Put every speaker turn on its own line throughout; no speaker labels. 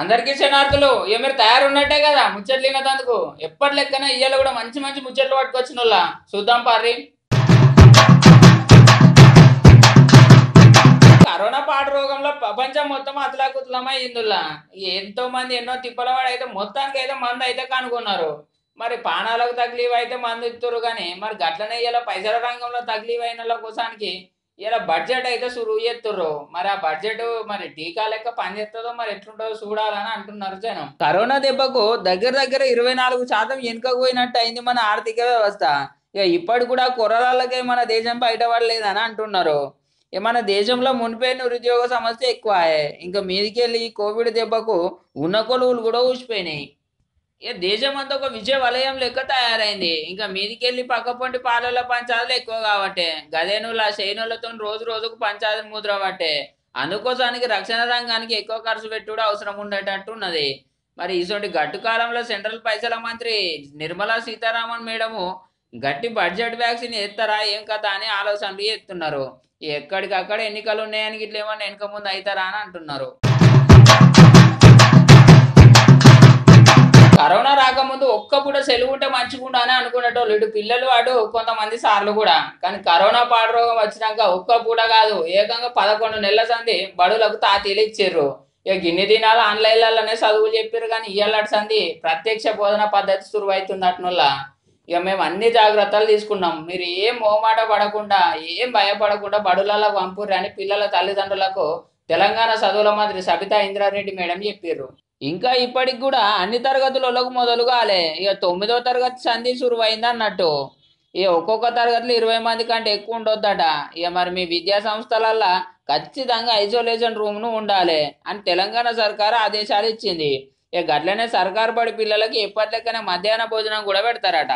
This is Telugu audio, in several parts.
అందరికీ క్షణార్థులు ఇక మీరు తయారున్నట్టే కదా ముచ్చట్లు వినదందుకు ఎప్పటి లెక్కన ఇయ్యాల కూడా మంచి మంచి ముచ్చట్లు పట్టుకొచ్చిన వాళ్ళ. చూద్దాం పర్రి. కరోనా పాడు రోగంలో ప్రపంచం మొత్తం అతలాకుతలమై ఇందులా ఎంతో మంది ఎన్నో తిప్పలవాడు అయితే మొత్తానికి అయితే మందు అయితే కనుగొన్నారు. మరి పానాలకు తగ్లీవ్ అయితే మందు ఇస్తారు కానీ మరి గట్లనే ఇలా పైసల రంగంలో తగ్లీవ్ అయిన వాళ్ళ కోసానికి ఇలా బడ్జెట్ అయితే సురువు చేస్తుర్రు. మరి ఆ బడ్జెట్ మరి టీకా లెక్క పనిచేస్తుందో మరి ఎట్లుంటుందో చూడాలని అంటున్నారు జనం. కరోనా దెబ్బకు దగ్గర దగ్గర ఇరవై నాలుగు శాతం వెనుకకు పోయినట్టు అయింది మన ఆర్థిక వ్యవస్థ. ఇక ఇప్పటి కూడా కుర్రాళ్ళకే మన దేశం బయటపడలేదని అంటున్నారు. ఇక మన దేశంలో మునిపే నిరుద్యోగ సమస్య ఎక్కువ ఇంకా మీదికెళ్ళి కోవిడ్ దెబ్బకు ఉన్న కొలువులు కూడా ఊసిపోయినాయి. ఇక దేశం అంతా ఒక విజయ వలయం లెక్క తయారైంది. ఇంకా మీదికెళ్ళి పక్కపొంటి పాలల పంచాయతీలు ఎక్కువ కాబట్టే. గదేనుల శైనులతో రోజు రోజుకు పంచాదులు ముద్ర పట్టే. అందుకోసానికి రక్షణ రంగానికి ఎక్కువ ఖర్చు పెట్టుడు అవసరం ఉండేటట్టు ఉన్నది మరి ఇటువంటి గట్టు కాలంలో సెంట్రల్ పైసల మంత్రి నిర్మలా సీతారామన్ మేడము గట్టి బడ్జెట్ వ్యాక్సిన్ ఎత్తారా ఏం కథ అని ఆలోచనలు చేస్తున్నారు ఎక్కడికక్కడ ఎన్నికలు ఉన్నాయని ఇట్లా ఏమన్నా వెనక ముందు అవుతారా అని అంటున్నారు. ఒక్క సెలవు ఉంటే మంచిగుండా అని అనుకునేటోళ్ళు ఇటు పిల్లలు అటు కొంతమంది సార్లు కూడా. కానీ కరోనా పాడు రోగం వచ్చినాక ఒక్క పూట కాదు ఏకంగా పదకొండు నెలల సంది బడులకు తాతీలు ఇచ్చారు ఇక గిన్ని దినాలు ఆన్లైన్లలోనే చదువులు చెప్పారు కానీ ఇయ్యాలటి సంది ప్రత్యక్ష బోధన పద్ధతి సురువైతున్నట్టునుల్ల ఇక మేము అన్ని జాగ్రత్తలు తీసుకున్నాం. మీరు ఏం మోమాట పడకుండా ఏం భయపడకుండా బడులలో పంపుర్రు అని పిల్లల తల్లిదండ్రులకు తెలంగాణ చదువుల మంత్రి సబితా ఇంద్రారెడ్డి మేడం చెప్పారు ఇంకా ఇప్పటికి కూడా అన్ని తరగతులకు మొదలు కాలే. ఇక తొమ్మిదో తరగతి సంధి సురువైంది అన్నట్టు. ఇక ఒక్కొక్క తరగతిలో ఇరవై మంది కంటే ఎక్కువ ఉండొద్దట. ఇక మరి మీ విద్యా సంస్థలల్లో ఖచ్చితంగా ఐసోలేషన్ రూమ్ను ఉండాలి అని తెలంగాణ సర్కారు ఆదేశాలు ఇచ్చింది. ఇక గట్లనే సర్కారు పడి పిల్లలకి ఎప్పటిలెక్కనే మధ్యాహ్న భోజనం కూడా పెడతారట.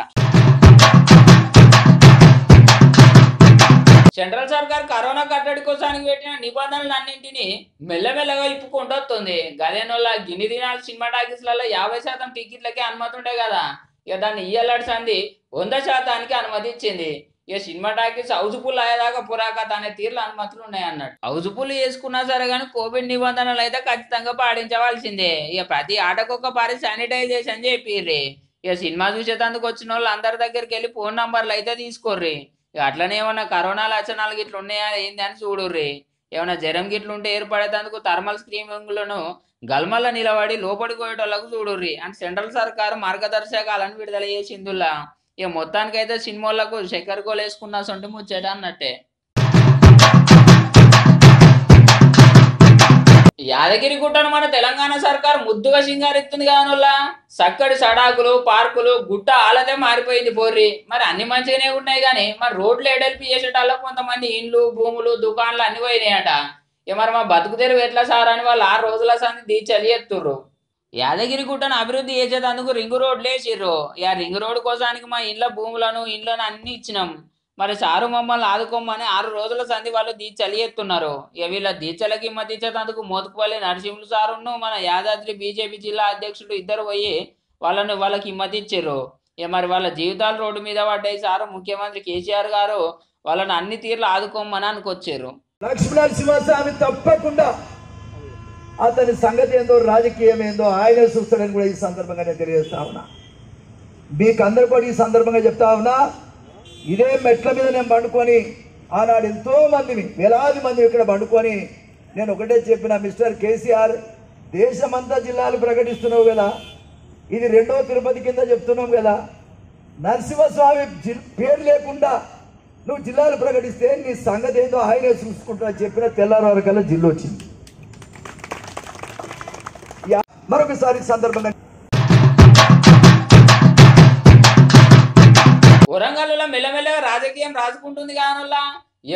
సెంట్రల్ సర్కార్ కరోనా కట్టడి కోసానికి పెట్టిన నిబంధనలు అన్నింటినీ మెల్లమెల్లగా ఇప్పుకుంటూ వస్తుంది. గదేనోళ్ళ గిన్ని దినాల సినిమా టాకీస్లలో యాభై శాతం టికెట్లకే అనుమతి ఉండే కదా. ఇక దాన్ని ఇయ్యలాడ్స్ అంది వంద శాతానికి అనుమతి ఇచ్చింది. ఇక సినిమా టాకీస్ హౌజ్ఫుల్ అయ్యేదాకా పురాకథ అనే తీరులో అనుమతులు ఉన్నాయి అన్నట్టు చేసుకున్నా సరే కానీ కోవిడ్ నిబంధనలు అయితే ఖచ్చితంగా పాటించవలసిందే. ఇక ప్రతి ఆటకొక పారి శానిటైజేషన్ చెప్పిర్రి ఇక సినిమా చూసేటందుకు వచ్చిన వాళ్ళు అందరి దగ్గరికి వెళ్ళి ఫోన్ నంబర్లు అయితే తీసుకోర్రి. ఇక అట్లనే ఏమన్నా కరోనా లక్షణాలు గిట్ల ఉన్నాయా? ఏంది అని చూడుర్రి. ఏమైనా జ్వరం గిట్ల ఉంటే ఏర్పడేందుకు థర్మల్ స్క్రీనింగ్లను గల్మల్ల నిలబడి లోపలికి పోయేటోళ్ళకు చూడుర్రి. అని సెంట్రల్ సర్కారు మార్గదర్శకాలను విడుదల చేసిందులా ఇక మొత్తానికైతే సినిమాలకు చక్కెర గోలు వేసుకున్న సొంటి ముచ్చట అన్నట్టే. యాదగిరి గుట్టను మన తెలంగాణ సర్కార్ ముద్దుగా సింగారెత్తుంది కానుల్లా చక్కటి సడాకులు పార్కులు గుట్ట ఆలదే మారిపోయింది పోర్రి. మరి అన్ని మంచిగానే ఉన్నాయి కానీ మరి రోడ్లు ఎడల్పి చేసేటాల్లో కొంతమంది ఇండ్లు భూములు దుకాణాలు అన్ని పోయినాయట. ఇక మరి మా బతుకు తెరువు ఎట్లా సార్ అని వాళ్ళు ఆరు రోజుల సంది దీచలి ఎత్తుర్రు. యాదగిరి గుట్టను అభివృద్ధి చేసేటందుకు రింగు రోడ్లు వేసిర్రు. ఇక రింగు రోడ్డు కోసానికి మా ఇండ్ల భూములను ఇండ్లను అన్ని ఇచ్చినాం. మరి సారు మమ్మల్ని ఆదుకోమని ఆరు రోజుల సంధి వాళ్ళు దీచలి ఎత్తున్నారు ఇక వీళ్ళ దీచలకి మద్దతించేందుకు మోతుకుపల్లి నరసింహులు సారును మన యాదాద్రి బీజేపీ జిల్లా అధ్యక్షుడు ఇద్దరు పోయి వాళ్ళను వాళ్ళకి హిమ్మతిచ్చారు ఇక మరి వాళ్ళ జీవితాలు రోడ్డు మీద పడ్డాయి సారు. ముఖ్యమంత్రి కేసీఆర్ గారు వాళ్ళని అన్ని తీర్లు ఆదుకోమని అనుకొచ్చారు.
లక్ష్మీనరసింహస్వామి తప్పకుండా అతని సంగతి ఏందో రాజకీయం ఏందో ఆయన చూస్తాడని కూడా ఈ సందర్భంగా నేను తెలియజేస్తా ఉన్నా. మీకు అందరు కూడా ఈ సందర్భంగా చెప్తా ఉన్నా ఇదే మెట్ల మీద నేను పండుకొని ఆనాడు ఎంతో మందిని వేలాది మంది ఇక్కడ పండుకొని నేను ఒకటే చెప్పిన మిస్టర్ కేసీఆర్ దేశమంతా జిల్లాలు ప్రకటిస్తున్నావు కదా ఇది రెండో తిరుపతి కింద చెప్తున్నాం కదా నరసింహస్వామి జి- పేరు లేకుండా నువ్వు జిల్లాలు ప్రకటిస్తే నీ సంగతి ఏందో ఆయనే చూసుకుంటున్నా చెప్పిన తెల్లారి వరకల్లా జిల్లు వచ్చింది. యా- మరొకసారి సందర్భంగా
వరంగల్లో మెల్లమెల్లగా రాజకీయం రాసుకుంటుంది కానల్లా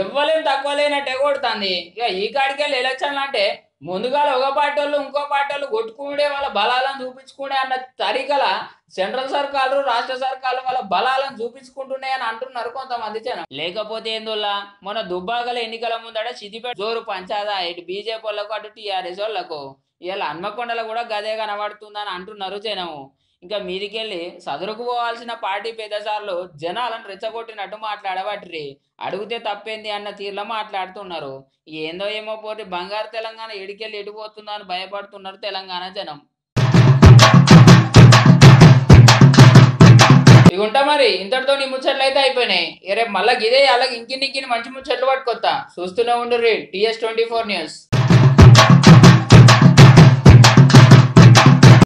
ఎవ్వలేం తక్కువ లేనట్టే కొడుతుంది. ఇక ఈ కాడికెళ్ళి ఎలక్షన్లు అంటే ముందుగా ఒక పార్టీ వాళ్ళు ఇంకో పార్టీ వాళ్ళు కొట్టుకునే వాళ్ళ బలాలను చూపించుకునే అన్న తరికల సెంట్రల్ సర్కారు రాష్ట్ర సర్కారు వాళ్ళ బలాలను చూపించుకుంటున్నాయని అంటున్నారు కొంతమంది జనం. లేకపోతే ఏందోలా మన దుబ్బాకల ఎన్నికల ముందట సిద్దిపేట జోరు పంచాదా ఇటు బీజేపీ వాళ్ళకు అటు టీఆర్ఎస్ వాళ్ళకు. ఇలా హన్మకొండలో కూడా గదే కనబడుతుందని అంటున్నారు జనము. ఇంకా మీదికెళ్ళి సదురుకు పోవాల్సిన పార్టీ పెద్దసార్లు జనాలను రెచ్చగొట్టినట్టు మాట్లాడబట్టిరి. అడిగితే తప్పేంది అన్న తీరులో మాట్లాడుతున్నారు. ఏందో ఏమో పోటీ బంగారు తెలంగాణ ఎడికెళ్ళి ఎడిపోతుందో అని భయపడుతున్నారు తెలంగాణ జనం. ఇగుంటా ఉంటా మరి ఇంతటితో నీ ముచ్చట్లు అయితే అయిపోయినాయి. రేపు మళ్ళీ ఇదే అలాగే ఇంకిన్ని ఇంకిన్ని మంచి ముచ్చట్లు పట్టుకొత్తా. చూస్తూనే ఉండు టీఎస్ ట్వంటీ ఫోర్ న్యూస్.